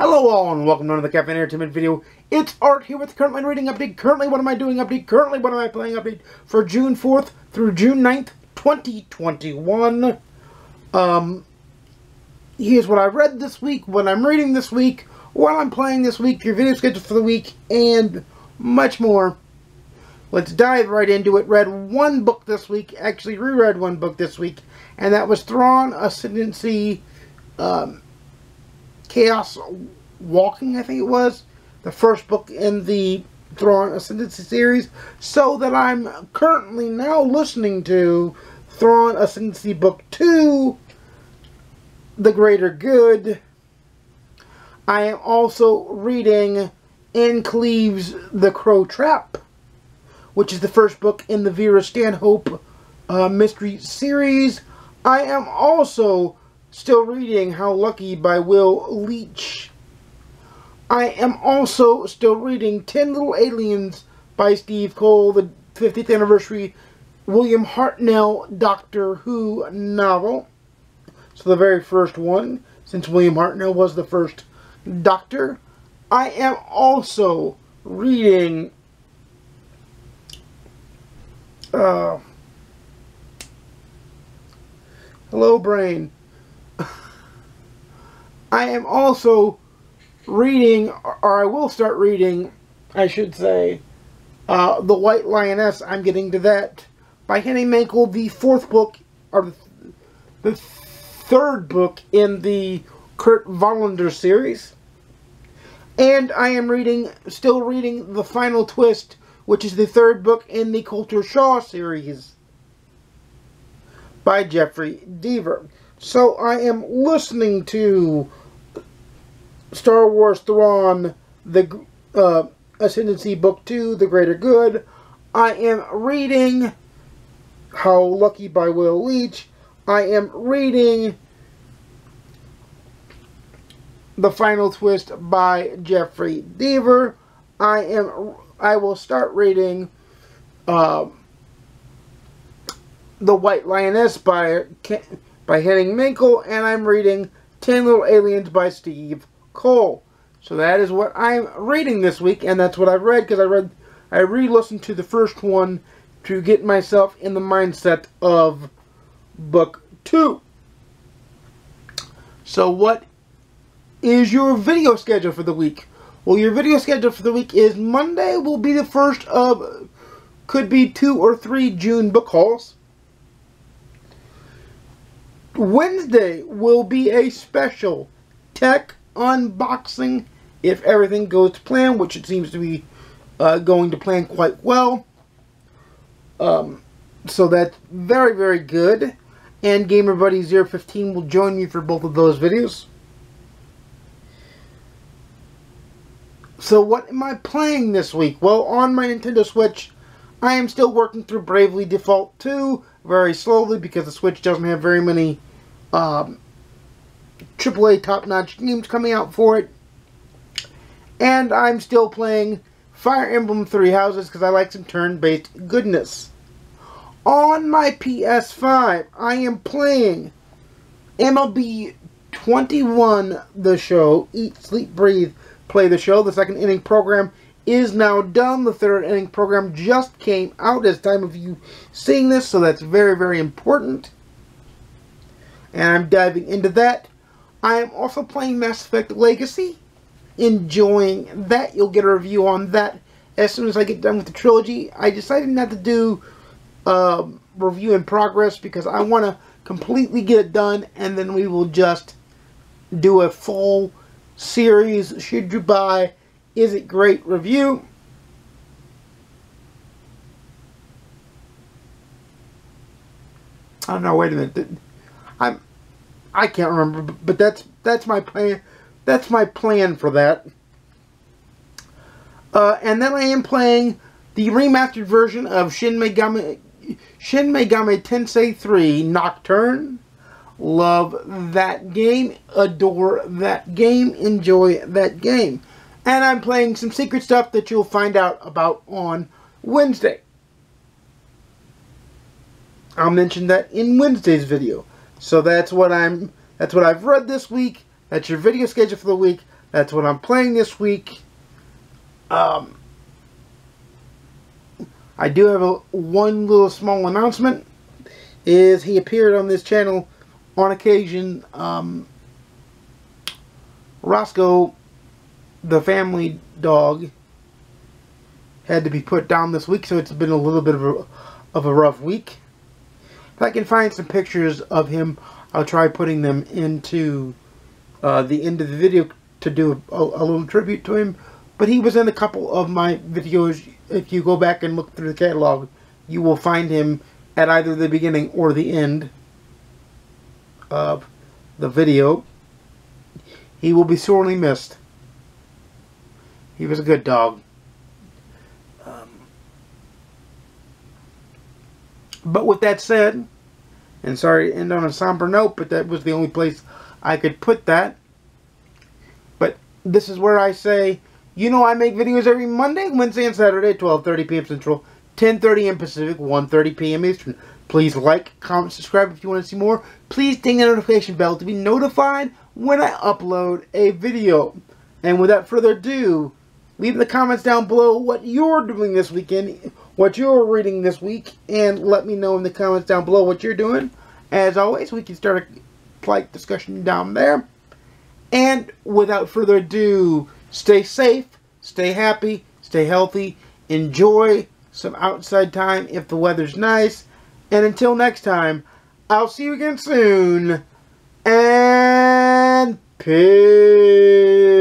Hello all and welcome to another Caffeinated Entertainment video. It's Art here with the current line reading update. Currently, what am I doing update? Currently, what am I playing update for June 4th through June 9th, 2021. Um, here's what I read this week, what I'm reading this week, what I'm playing this week, your video schedule for the week, and much more. Let's dive right into it. Read one book this week, actually reread one book this week, and that was Thrawn Ascendancy um, Chaos Walking, I think it was. The first book in the Thrawn Ascendancy series. So that I'm currently now listening to Thrawn Ascendancy Book 2, The Greater Good. I am also reading Ann Cleeves' The Crow Trap, which is the first book in the Vera Stanhope uh, mystery series. I am also Still reading How Lucky by Will Leitch. I am also still reading 10 Little Aliens by Steve Cole, the 50th anniversary William Hartnell Doctor Who novel. So the very first one, since William Hartnell was the first Doctor. I am also reading uh, Hello Brain I am also reading, or I will start reading, I should say, uh, The White Lioness. I'm getting to that by Henning Mankell, the fourth book, or the third book in the Kurt Wallander series. And I am reading, still reading The Final Twist, which is the third book in the Colter Shaw series by Jeffrey Deaver. So I am listening to Star Wars Thrawn, the uh, Ascendancy Book 2, The Greater Good. I am reading How Lucky by Will Leitch. I am reading The Final Twist by Jeffrey Deaver. I am I will start reading uh, The White Lioness by by Henning Mankell, and I'm reading Ten Little Aliens by Steve Cole. So that is what I'm reading this week, and that's what I've read because I read, I re-listened to the first one to get myself in the mindset of book two. So what is your video schedule for the week? Well, your video schedule for the week is Monday will be the first of, could be two or three June book hauls. Wednesday will be a special tech unboxing if everything goes to plan, which it seems to be uh, going to plan quite well. Um, so that's very, very good. And Gamer Buddy 015 will join me for both of those videos. So what am I playing this week? Well, on my Nintendo Switch, I am still working through Bravely Default 2 very slowly because the Switch doesn't have very many um, AAA top-notch games coming out for it. And I'm still playing Fire Emblem Three Houses because I like some turn-based goodness. On my PS5, I am playing MLB 21 The Show, Eat, Sleep, Breathe, Play the Show. The second inning program is now done. The third inning program just came out as time of you seeing this, so that's very, very important. And I'm diving into that. I am also playing Mass Effect Legacy. Enjoying that. You'll get a review on that as soon as I get done with the trilogy. I decided not to do a um, review in progress because I want to completely get it done and then we will just do a full series. Should you buy? Is it great review? I don't know. Wait a minute. I'm I can't remember, but that's that's my plan. That's my plan for that. Uh, and then I am playing the remastered version of Shin Megami Shin Megami Tensei 3 Nocturne. Love that game. Adore that game. Enjoy that game. And I'm playing some secret stuff that you'll find out about on Wednesday. I'll mention that in Wednesday's video. So that's what I'm that's what I've read this week. That's your video schedule for the week. That's what I'm playing this week. Um, I do have a one little small announcement. Is he appeared on this channel on occasion. Um, Roscoe, the family dog, had to be put down this week, so it's been a little bit of a, of a rough week. If I can find some pictures of him, I'll try putting them into uh, the end of the video to do a, a, little tribute to him. But he was in a couple of my videos. If you go back and look through the catalog, you will find him at either the beginning or the end of the video. He will be sorely missed. He was a good dog. But with that said, and sorry to end on a somber note, but that was the only place I could put that. But this is where I say, you know I make videos every Monday, Wednesday, and Saturday at 12.30 p.m. Central, 10.30 a.m. Pacific, 1.30 p.m. Eastern. Please like, comment, subscribe if you want to see more. Please ding the notification bell to be notified when I upload a video. And without further ado, leave in the comments down below what you're doing this weekend, what you're reading this week, and let me know in the comments down below what you're doing. As always, we can start a polite discussion down there. And without further ado, stay safe, stay happy, stay healthy, enjoy some outside time if the weather's nice. And until next time, I'll see you again soon. And peace.